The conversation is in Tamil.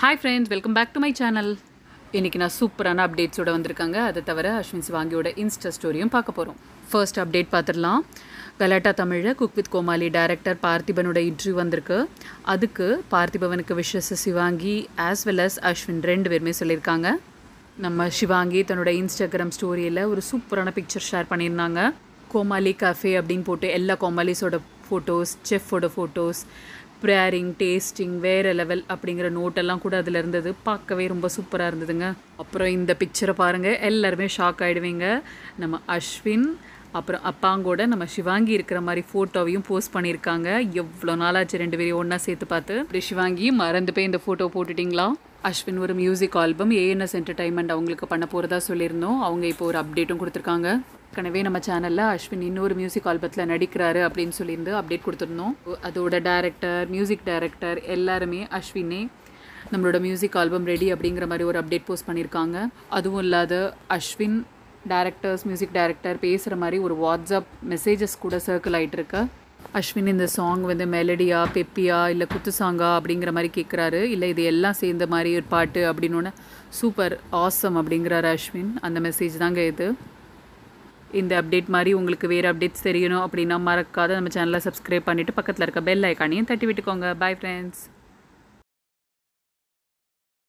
Hi friends welcome back to my channel இன்றைக்கி நான் சூப்பரான அப்டேட்ஸோட வந்திருக்காங்க. அதை தவிர அஸ்வின் சிவாங்கியோட இன்ஸ்டா ஸ்டோரியும் பார்க்க போகிறோம் ஃபர்ஸ்ட் அப்டேட் பார்த்துடலாம். கலாட்டா தமிழில் குக் வித் கோமாளி டைரக்டர் பார்த்திபனோட இன்டர்வியூ வந்திருக்கு. அதுக்கு பார்த்திபவனுக்கு wishes Sivaangi as well as Ashwin ரெண்டு பேருமே சொல்லியிருக்காங்க. நம்ம சிவாங்கி தன்னோட இன்ஸ்டாகிராம் ஸ்டோரியில் ஒரு சூப்பரான பிக்சர் ஷேர் பண்ணியிருந்தாங்க. கோமாளி கஃபே அப்படின்னு போட்டு எல்லா கோமாலிஸோட ஃபோட்டோஸ் செஃப்போட ஃபோட்டோஸ் ப்ரேரிங் டேஸ்டிங் வேறு லெவல் அப்படிங்கிற நோட்டெல்லாம் கூட அதில் இருந்தது. பார்க்கவே ரொம்ப சூப்பராக இருந்ததுங்க. அப்புறம் இந்த பிக்சரை பாருங்கள் எல்லாருமே ஷாக் ஆகிடுவீங்க நம்ம அஸ்வின் அப்புறம் அப்பாங்கூட நம்ம சிவாங்கி இருக்கிற மாதிரி ஃபோட்டோவையும் போஸ்ட் பண்ணியிருக்காங்க. எவ்வளோ நாளாச்சு ரெண்டு பேரையும் ஒன்றா சேர்த்து பார்த்து. அப்படி சிவாங்கி மறந்து போய் இந்த ஃபோட்டோ போட்டுட்டிங்களா? அஸ்வின் ஒரு மியூசிக் ஆல்பம் ஏஎன்எஸ் என்டர்டைன்மெண்ட் அவங்களுக்கு பண்ண போகிறதா சொல்லியிருந்தோம். அவங்க இப்போ ஒரு அப்டேட்டும் கொடுத்துருக்காங்க. ஏற்கனவே நம்ம சேனலில் அஸ்வின் இன்னொரு மியூசிக் ஆல்பத்தில் நடிக்கிறாரு அப்படின்னு சொல்லியிருந்து அப்டேட் கொடுத்துருந்தோம். அதோட டேரக்டர் மியூசிக் டைரக்டர் எல்லாருமே அஸ்வினே நம்மளோட மியூசிக் ஆல்பம் ரெடி அப்படிங்கிற மாதிரி ஒரு அப்டேட் போஸ்ட் பண்ணியிருக்காங்க. அதுவும் இல்லாத அஸ்வின் டேரக்டர்ஸ் மியூசிக் டைரக்டர் பேசுகிற மாதிரி ஒரு வாட்ஸ்அப் மெசேஜஸ் கூட சர்க்கிள் ஆகிட்டு இருக்கு. அஸ்வின் இந்த சாங் வந்து மெலடியா பெப்பியா இல்லை குத்து சாங்கா அப்படிங்கிற மாதிரி கேட்குறாரு இல்லை இது எல்லாம் சேர்ந்த மாதிரி ஒரு பாட்டு அப்படின்னு சூப்பர் ஆசம் அப்படிங்கிறாரு அஸ்வின். அந்த மெசேஜ் தாங்க இது. இந்த அப்டேட் மாதிரி உங்களுக்கு வேறு அப்டேட்ஸ் தெரியணும் அப்படின்னா மறக்காத நம்ம சேனலை சப்ஸ்கிரைப் பண்ணிவிட்டு பக்கத்தில் இருக்க பெல் ஐக்கானையும் தட்டி விட்டுக்கோங்க. Bye friends